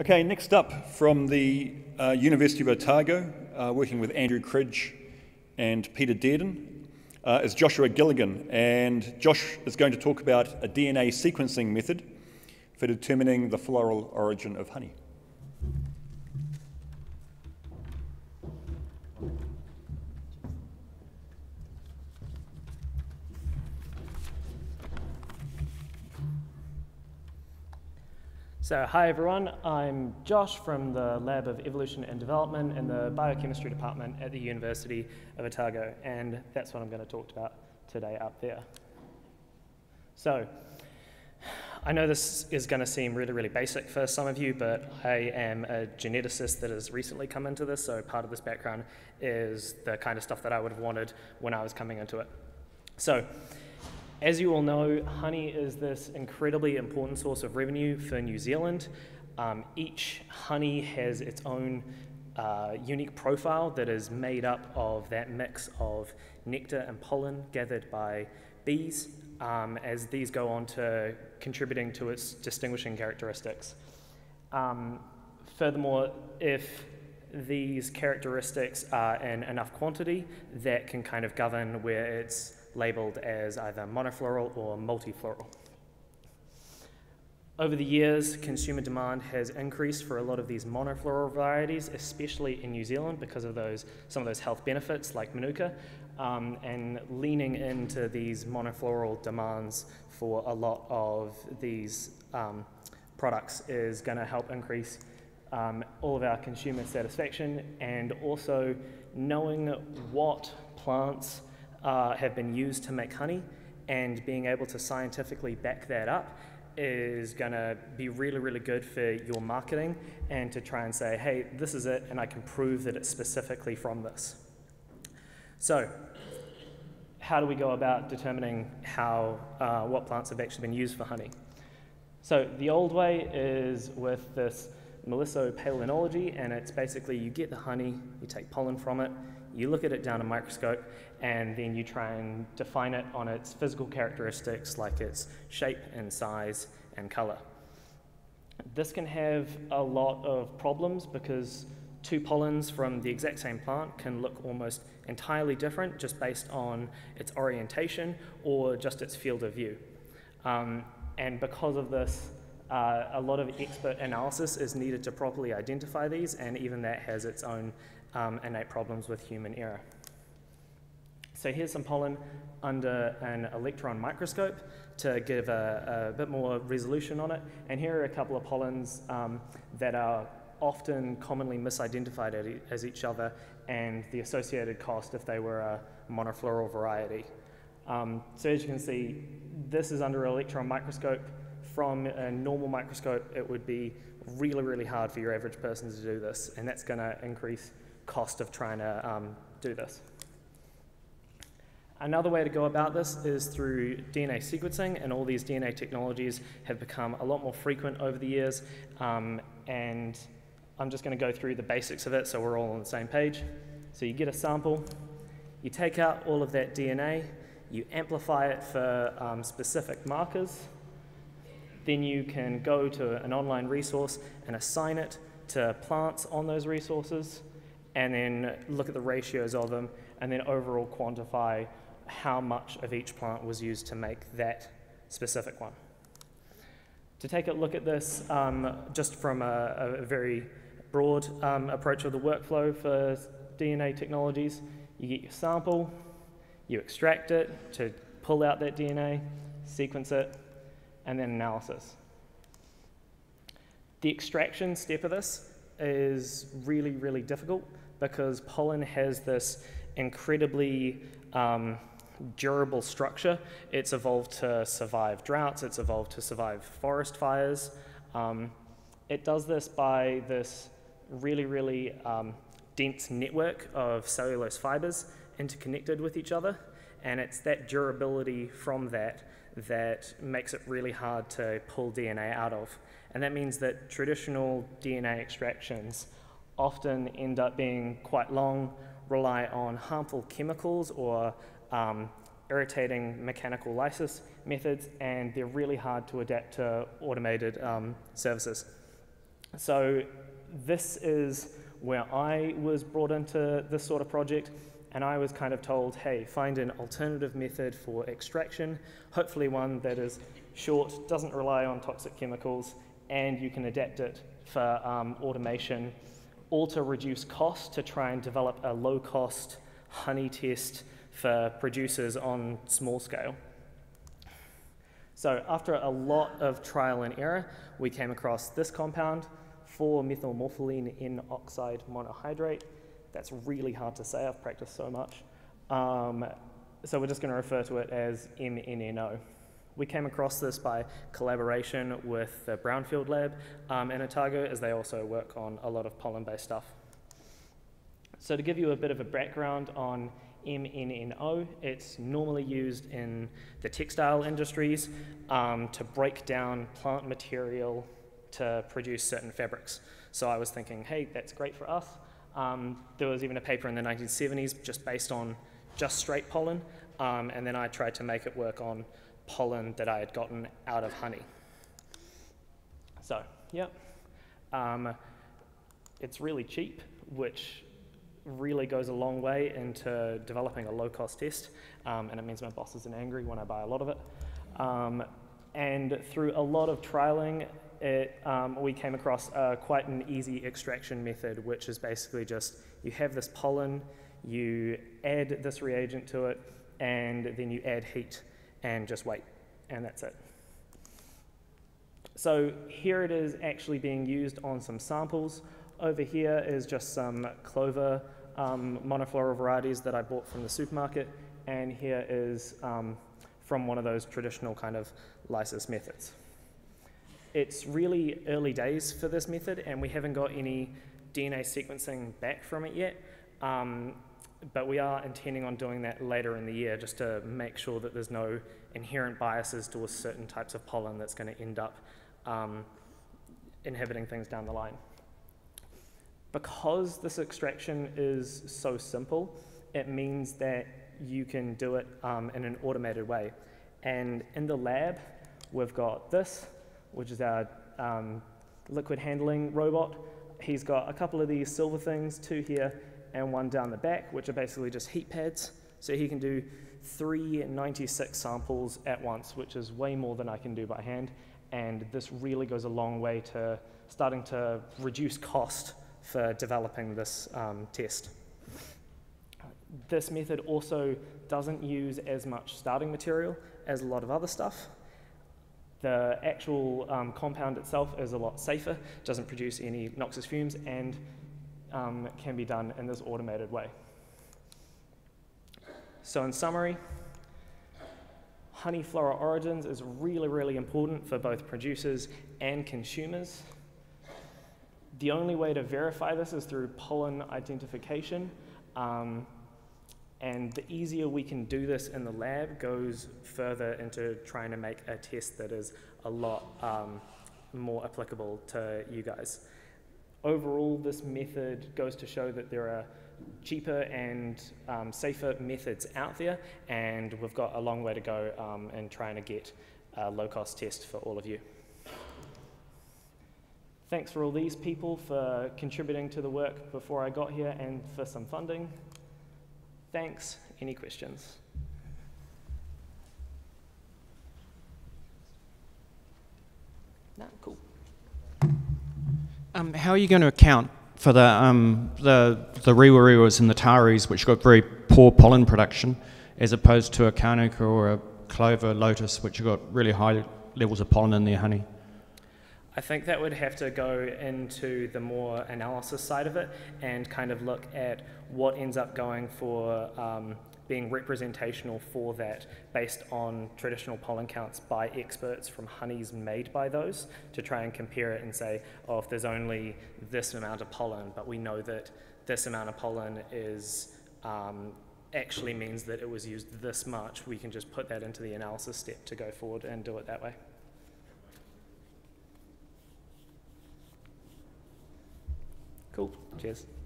Okay, next up from the uh, University of Otago, uh, working with Andrew Cridge and Peter Dearden, uh, is Joshua Gilligan. And Josh is going to talk about a DNA sequencing method for determining the floral origin of honey. So hi everyone, I'm Josh from the Lab of Evolution and Development in the Biochemistry Department at the University of Otago, and that's what I'm going to talk about today up there. So, I know this is going to seem really, really basic for some of you, but I am a geneticist that has recently come into this, so part of this background is the kind of stuff that I would have wanted when I was coming into it. So, as you all know, honey is this incredibly important source of revenue for New Zealand. Um, each honey has its own uh, unique profile that is made up of that mix of nectar and pollen gathered by bees um, as these go on to contributing to its distinguishing characteristics. Um, furthermore, if these characteristics are in enough quantity, that can kind of govern where it's labeled as either monofloral or multifloral. Over the years, consumer demand has increased for a lot of these monofloral varieties, especially in New Zealand because of those, some of those health benefits like Manuka, um, and leaning into these monofloral demands for a lot of these um, products is going to help increase um, all of our consumer satisfaction and also knowing what plants uh, have been used to make honey, and being able to scientifically back that up is going to be really, really good for your marketing and to try and say, hey, this is it, and I can prove that it's specifically from this. So, how do we go about determining how, uh, what plants have actually been used for honey? So, the old way is with this melissopalynology, and it's basically you get the honey, you take pollen from it, you look at it down a microscope, and then you try and define it on its physical characteristics like its shape and size and color. This can have a lot of problems because two pollens from the exact same plant can look almost entirely different just based on its orientation or just its field of view. Um, and because of this, uh, a lot of expert analysis is needed to properly identify these, and even that has its own um, innate problems with human error. So here's some pollen under an electron microscope to give a, a bit more resolution on it. And here are a couple of pollens um, that are often commonly misidentified as each other and the associated cost if they were a monofloral variety. Um, so as you can see, this is under an electron microscope. From a normal microscope, it would be really, really hard for your average person to do this, and that's going to increase cost of trying to um, do this. Another way to go about this is through DNA sequencing, and all these DNA technologies have become a lot more frequent over the years. Um, and I'm just going to go through the basics of it so we're all on the same page. So you get a sample, you take out all of that DNA, you amplify it for um, specific markers, then you can go to an online resource and assign it to plants on those resources, and then look at the ratios of them, and then overall quantify how much of each plant was used to make that specific one. To take a look at this um, just from a, a very broad um, approach of the workflow for DNA technologies, you get your sample, you extract it to pull out that DNA, sequence it, and then analysis. The extraction step of this is really, really difficult because pollen has this incredibly um, durable structure. It's evolved to survive droughts, it's evolved to survive forest fires. Um, it does this by this really, really um, dense network of cellulose fibers interconnected with each other, and it's that durability from that that makes it really hard to pull DNA out of. And that means that traditional DNA extractions often end up being quite long, rely on harmful chemicals or um, irritating mechanical lysis methods, and they're really hard to adapt to automated um, services. So this is where I was brought into this sort of project and I was kind of told, hey, find an alternative method for extraction, hopefully one that is short, doesn't rely on toxic chemicals, and you can adapt it for um, automation, all to reduce cost to try and develop a low cost honey test for producers on small scale. So after a lot of trial and error, we came across this compound, 4-methylmorpholine N oxide monohydrate. That's really hard to say, I've practiced so much. Um, so we're just going to refer to it as MNNO. We came across this by collaboration with the Brownfield Lab um, in Otago, as they also work on a lot of pollen-based stuff. So to give you a bit of a background on MNNO, it's normally used in the textile industries um, to break down plant material to produce certain fabrics. So I was thinking, hey, that's great for us. Um, there was even a paper in the 1970s just based on just straight pollen, um, and then I tried to make it work on pollen that I had gotten out of honey. So, yeah, um, it's really cheap, which really goes a long way into developing a low-cost test, um, and it means my boss isn't angry when I buy a lot of it. Um, and through a lot of trialing, it, um, we came across uh, quite an easy extraction method, which is basically just you have this pollen, you add this reagent to it, and then you add heat and just wait, and that's it. So here it is actually being used on some samples. Over here is just some clover um, monofloral varieties that I bought from the supermarket, and here is um, from one of those traditional kind of lysis methods. It's really early days for this method, and we haven't got any DNA sequencing back from it yet. Um, but we are intending on doing that later in the year just to make sure that there's no inherent biases towards certain types of pollen that's going to end up um, inhibiting things down the line. Because this extraction is so simple, it means that you can do it um, in an automated way. And in the lab, we've got this, which is our um, liquid handling robot. He's got a couple of these silver things, two here and one down the back, which are basically just heat pads. So he can do 396 samples at once, which is way more than I can do by hand. And this really goes a long way to starting to reduce cost for developing this um, test. This method also doesn't use as much starting material as a lot of other stuff. The actual um, compound itself is a lot safer, doesn't produce any noxious fumes, and um, can be done in this automated way. So in summary, honey flora origins is really, really important for both producers and consumers. The only way to verify this is through pollen identification. Um, and the easier we can do this in the lab goes further into trying to make a test that is a lot um, more applicable to you guys. Overall, this method goes to show that there are cheaper and um, safer methods out there, and we've got a long way to go um, in trying to get a low-cost test for all of you. Thanks for all these people for contributing to the work before I got here and for some funding. Thanks. Any questions? No, cool. Um, how are you going to account for the um, the the rewarewas and the tawaris, which got very poor pollen production, as opposed to a Kānuka or a clover lotus, which got really high levels of pollen in their honey? I think that would have to go into the more analysis side of it and kind of look at what ends up going for um, being representational for that based on traditional pollen counts by experts from honeys made by those to try and compare it and say, oh, if there's only this amount of pollen, but we know that this amount of pollen is um, actually means that it was used this much, we can just put that into the analysis step to go forward and do it that way. Cool. Cheers.